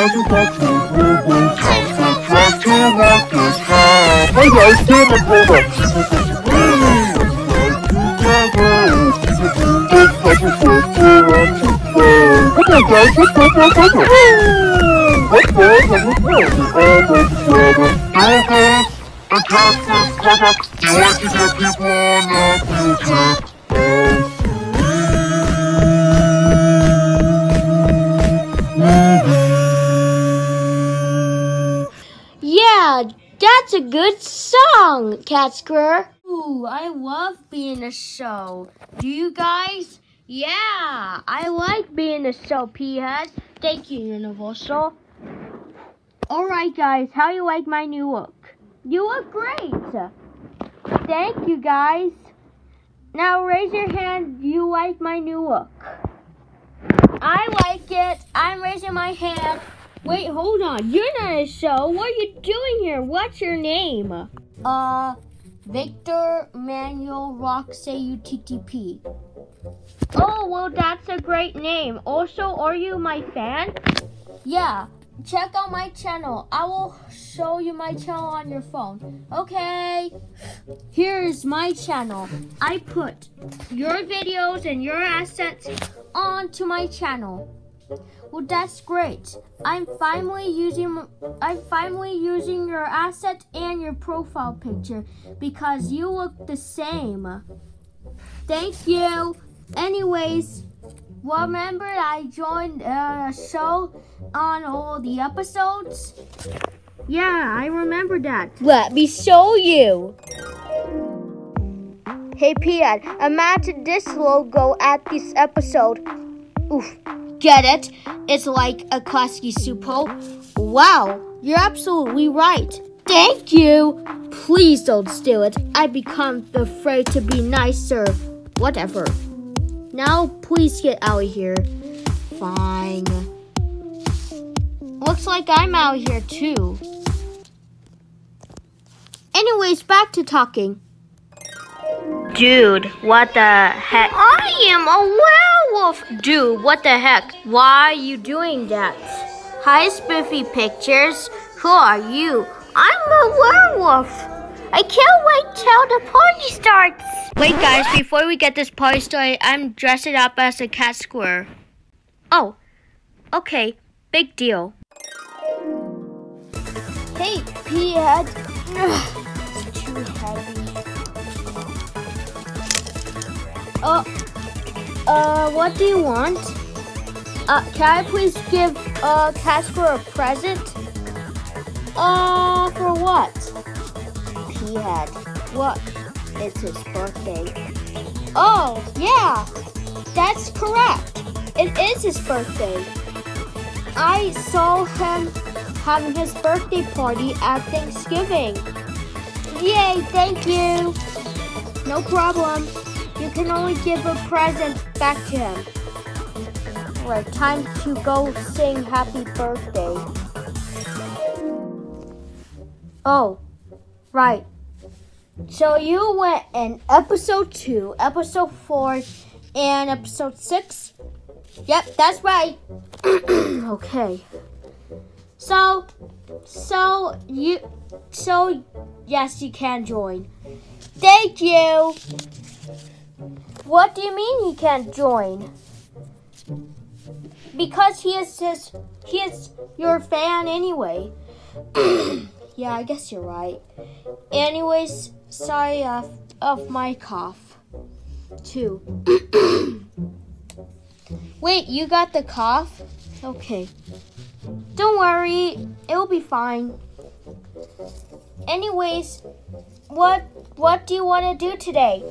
tractor, tractor, robo, tractor, tractor, rockers, ha. Hi guys, damn it, hold up. Come on guys, let's go, go, go, go. Let's go, let's go, let's go. Almost brother. Yoga, and cactus, brother. Do you want to get people on a field trip? Good song, Cat Square. Ooh, I love being a show. Do you guys? Yeah, I like being a show, P-Head. Thank you, Universal. Alright, guys, how you like my new look? You look great. Thank you, guys. Now raise your hand. You like my new look? I like it. I'm raising my hand. Wait, hold on. You're not a show. What are you doing here? What's your name? Uh, Victor Manuel Rocks AUTTP. Oh, well, that's a great name. Also, are you my fan? Yeah. Check out my channel. I will show you my channel on your phone. Okay. Here's my channel. I put your videos and your assets onto my channel. Well, that's great. I'm finally using I'm finally using your asset and your profile picture because you look the same. Thank you. Anyways, remember I joined uh, a show on all the episodes? Yeah, I remember that. Let me show you. Hey, Piat, imagine this logo at this episode. Oof. Get it? It's like a classic super. Wow, you're absolutely right. Thank you. Please don't steal it. I become afraid to be nicer. Whatever. Now, please get out of here. Fine. Looks like I'm out here too. Anyways, back to talking. Dude, what the heck? I am a werewolf! Dude, what the heck? Why are you doing that? Hi, Spiffy Pictures. Who are you? I'm a werewolf. I can't wait till the party starts. Wait, guys, before we get this party started, I'm dressing up as a cat square. Oh, okay, big deal. Hey, P-Head. It's too heavy. Uh, uh, what do you want? Uh, can I please give, uh, Casper a present? Uh, for what? He had. What? It's his birthday. Oh, yeah, that's correct. It is his birthday. I saw him having his birthday party at Thanksgiving. Yay, thank you. No problem. You can only give a present back to him. Alright, time to go sing happy birthday. Oh, right. So you went in episode 2, episode 4, and episode 6? Yep, that's right. okay. So, so you, so yes, you can join. Thank you. What do you mean he can't join? Because he is his, he is your fan anyway. yeah, I guess you're right. Anyways, sorry uh, of, of my cough, too. Wait, you got the cough? Okay. Don't worry, it'll be fine. Anyways, what what do you want to do today?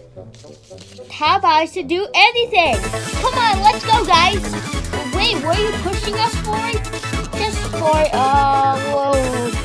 About us to do anything? Come on, let's go, guys. Wait, are you pushing us for? Just for uh, little